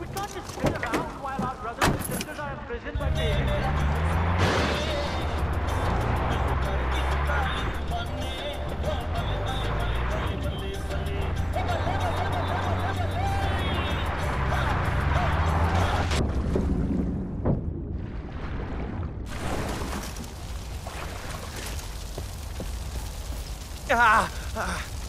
We can't just sit around while our brothers and sisters are imprisoned by parents. Ah, ah.